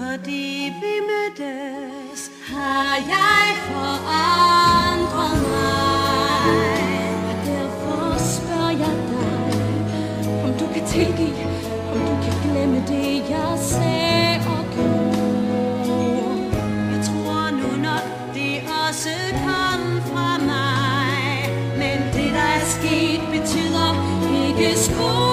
fordi vi mødtes, har jeg forandret mig. Og derfor spørger jeg dig, om du kan tilgive, om du kan glemme det, jeg sagde og gjorde. Jeg tror nu nok, det også kom fra mig. Men det, der er sket, betyder ikke skole.